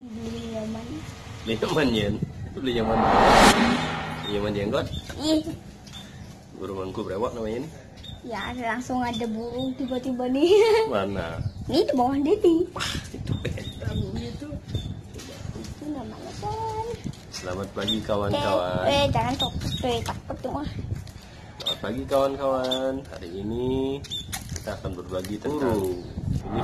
beli Yaman Beli Yaman yen. Itu beli Yaman. Beli Yaman jenggot. ih Burunganku berewak namanya nih. ya langsung ada burung tiba-tiba nih Mana? ini di bawah Dedi Itu beda. itu namanya kan Selamat pagi eh, kawan-kawan. eh jangan topik eh takut tuh mah Selamat pagi kawan-kawan. Hari ini kita akan berbagi tentang ini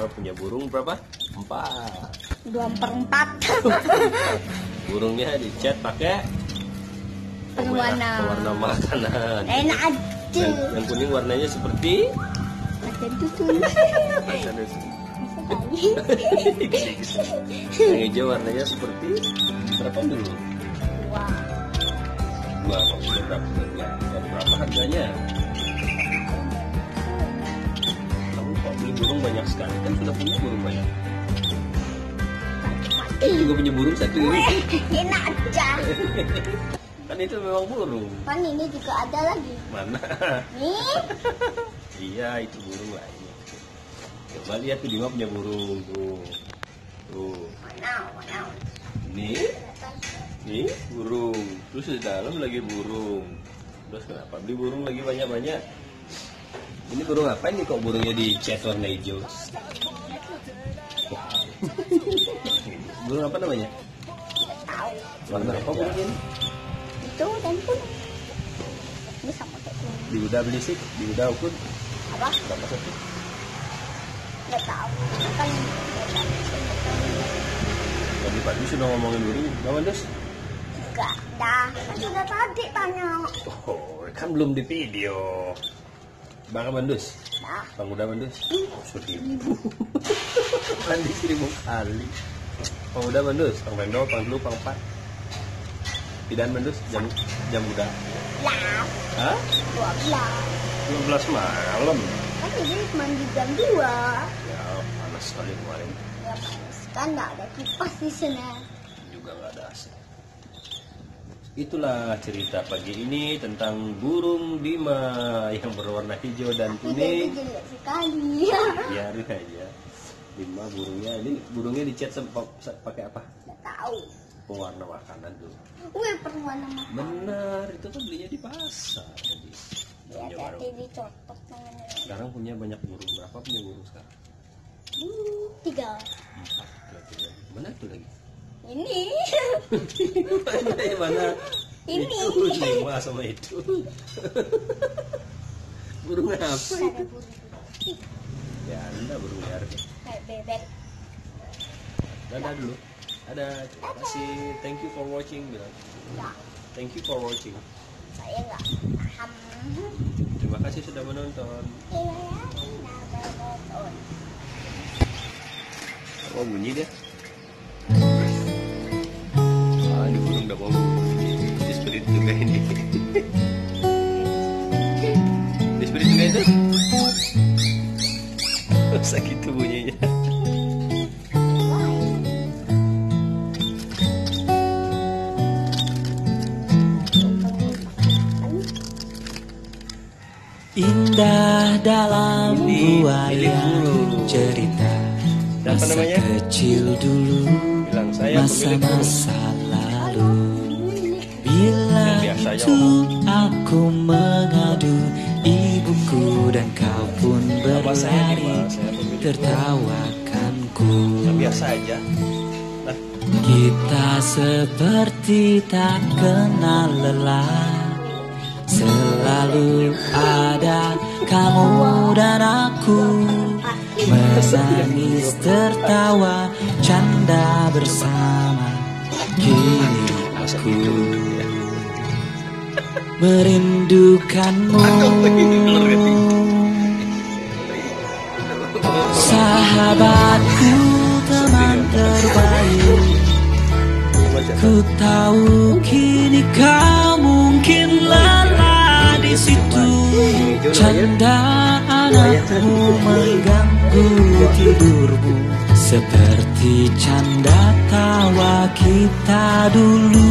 Bumba punya burung berapa? Empat. dua per empat Burungnya dicat pakai Berwarna. warna makanan. enak aja Yang, yang kuning warnanya seperti ada dusun yang hijau warnanya seperti berapa dulu? Dua maksudnya berapa? Enggak, berapa harganya? Burung banyak sekali? Kan sudah punya burung banyak. Eh, juga punya burung satu. enak aja Kan itu memang burung. kan ini juga ada lagi Mana? nih iya, itu burung lah ini. Coba lihat tuh Dima punya burung tuh. Tuh. Ini, ini burung. Terus di dalam lagi burung. Terus kenapa beli burung lagi banyak-banyak? Ini burung apa ini kok burungnya dicat warna hijau? burung apa namanya? tahu Warna apa burungnya ini? itu dan pun ini sama kayak Di udah belisik, di udah ukur. apa Berapa satu? nggak tahu kan Tadi pagi sudah ngomongin burung, Bang Dus? enggak dah kan sudah tadi tanya Oh, kan belum di video. Bang Bandus? dah Bang udah Bandus? Oh, seribu. Mandi seribu kali. Bang udah Bandus? Bang Bendo, Bang Dulu, Bang Empat. Pidan Bandus? Jam jam udah? lah Hah? dua belas 12 malam. kan ini mandi jam dua Ya, panas sekali kemarin. ya panas kan nggak ada kipas di sana Juga nggak ada AC. Itulah cerita pagi ini tentang burung Bima yang berwarna hijau dan kuning. jelek sekali. Biarin aja. Lima burungnya ini burungnya dicat pakai apa? Nggak tahu. Pewarna makanan tuh. Wih, perwarna mah benar itu kan belinya di pasar tadi. Ya dicopot namanya. Sekarang punya banyak burung. Berapa punya burung sekarang? Hmm, tiga. Empat lagi mana tuh lagi ini. Mana? Ini. itu lima sama itu. Burung apa itu? Ya anda burung liar kayak bebek. Dadah dulu. Ada terima kasih thank you for watching bilang ya. Thank you for watching. Saya nggak paham. Terima kasih sudah menonton. Oh bunyi dia. Masa gitu bunyinya? Indah dalam buaya cerita Masa kecil dulu. Masa-masa lalu. Bila biasa itu aku mengadu Ibuku dan kau pun berlari Tertawakanku Yang biasa aja. Kita seperti tak kenal lelah Selalu ada kamu dan aku Menangis tertawa canda bersama Kini aku. Ya. merindukanmu Sahabatku teman terbaik. Ku tahu kini kau mungkin lelah di situ. Canda anakmu mengganggu tidurmu. Seperti canda tawa kita dulu